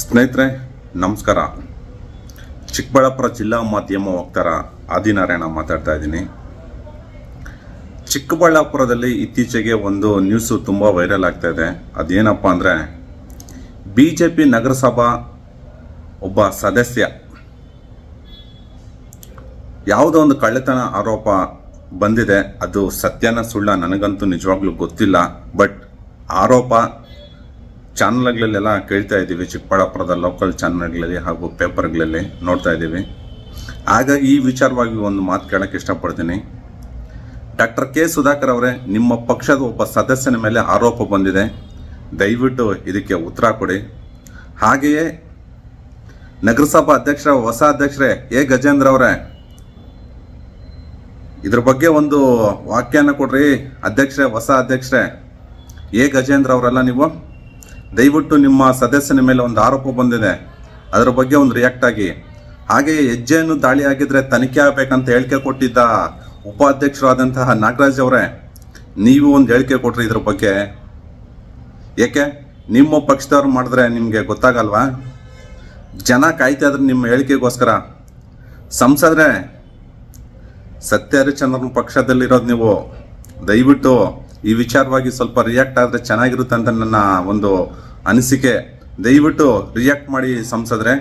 ಸ್ನೇಹಿತರೆ, ನಮಸ್ಕಾರ. ಚಿಕ್ಕಬಳ್ಳಾಪುರ ಜಿಲ್ಲಾ ಮಾಧ್ಯಮ ವಕ್ತಾರ ಆದಿನಾರಾಯಣ ಮಾತಾಡ್ತಾ ಇದ್ದೀನಿ. ಚಿಕ್ಕಬಳ್ಳಾಪುರದಲ್ಲಿ ಇತ್ತೀಚೆಗೆ ಒಂದು ನ್ಯೂಸು ತುಂಬ ವೈರಲ್ ಆಗ್ತಾ ಇದೆ. ಅದೇನಪ್ಪ ಅಂದರೆ ಬಿ ಜೆ ಪಿ ನಗರಸಭಾ ಒಬ್ಬ ಸದಸ್ಯ ಯಾವುದೋ ಒಂದು ಕಳ್ಳತನ ಆರೋಪ ಬಂದಿದೆ. ಅದು ಸತ್ಯನ ಸುಳ್ಳ ನನಗಂತೂ ನಿಜವಾಗ್ಲೂ ಗೊತ್ತಿಲ್ಲ. ಬಟ್ ಆರೋಪ ಚಾನಲ್ಗಳಲ್ಲೆಲ್ಲ ಕೇಳ್ತಾ ಇದ್ದೀವಿ. ಚಿಕ್ಕಬಳ್ಳಾಪುರದ ಲೋಕಲ್ ಚಾನಲ್ಗಳಲ್ಲಿ ಹಾಗೂ ಪೇಪರ್ಗಳಲ್ಲಿ ನೋಡ್ತಾ ಇದ್ದೀವಿ. ಆಗ ಈ ವಿಚಾರವಾಗಿ ಒಂದು ಮಾತು ಕೇಳಕ್ಕೆ ಇಷ್ಟಪಡ್ತೀನಿ. ಡಾಕ್ಟರ್ ಕೆ ಸುಧಾಕರ್ ಅವರೇ, ನಿಮ್ಮ ಪಕ್ಷದ ಒಬ್ಬ ಸದಸ್ಯನ ಮೇಲೆ ಆರೋಪ ಬಂದಿದೆ. ದಯವಿಟ್ಟು ಇದಕ್ಕೆ ಉತ್ತರ ಕೊಡಿ. ಹಾಗೆಯೇ ನಗರಸಭಾ ಅಧ್ಯಕ್ಷರ ಹೊಸ ಅಧ್ಯಕ್ಷರೇ ಎ. ಗಜೇಂದ್ರ ಅವರೇ, ಇದ್ರ ಬಗ್ಗೆ ಒಂದು ವಾಕ್ಯನ ಕೊಡ್ರಿ. ಅಧ್ಯಕ್ಷರೇ, ಹೊಸ ಅಧ್ಯಕ್ಷರೇ, ಎ. ಗಜೇಂದ್ರ ಅವರಲ್ಲ ನೀವು? ದಯವಿಟ್ಟು ನಿಮ್ಮ ಸದಸ್ಯನ ಮೇಲೆ ಒಂದು ಆರೋಪ ಬಂದಿದೆ. ಅದರ ಬಗ್ಗೆ ಒಂದು ರಿಯಾಕ್ಟ್ ಆಗಿ. ಹಾಗೆ ಹೆಜ್ಜೆಯನ್ನು ದಾಳಿ ಆಗಿದ್ರೆ ತನಿಖೆ ಆಗಬೇಕಂತ ಹೇಳಿಕೆ ಕೊಟ್ಟಿದ್ದ ಉಪಾಧ್ಯಕ್ಷರಾದಂತಹ ನಾಗರಾಜ್ ಅವರೇ, ನೀವು ಒಂದು ಹೇಳಿಕೆ ಕೊಟ್ರಿ ಇದ್ರ ಬಗ್ಗೆ. ಏಕೆ? ನಿಮ್ಮ ಪಕ್ಷದವ್ರು ಮಾಡಿದ್ರೆ ನಿಮಗೆ ಗೊತ್ತಾಗಲ್ವಾ? ಜನ ಕಾಯ್ತಾ ಇದ್ರೆ ನಿಮ್ಮ ಹೇಳಿಕೆಗೋಸ್ಕರ. ಸಂಸದ್ರೆ ಸತ್ಯ ಹರಿಚಂದ್ರನ ಪಕ್ಷದಲ್ಲಿರೋದು ನೀವು. ದಯವಿಟ್ಟು ಈ ವಿಚಾರವಾಗಿ ಸ್ವಲ್ಪ ರಿಯಾಕ್ಟ್ ಆದರೆ ಚೆನ್ನಾಗಿರುತ್ತೆ ಅಂತ ನನ್ನ ಒಂದು ಅನಿಸಿಕೆ. ದಯವಿಟ್ಟು ರಿಯಾಕ್ಟ್ ಮಾಡಿ ಸಂಸದ್ರೆ.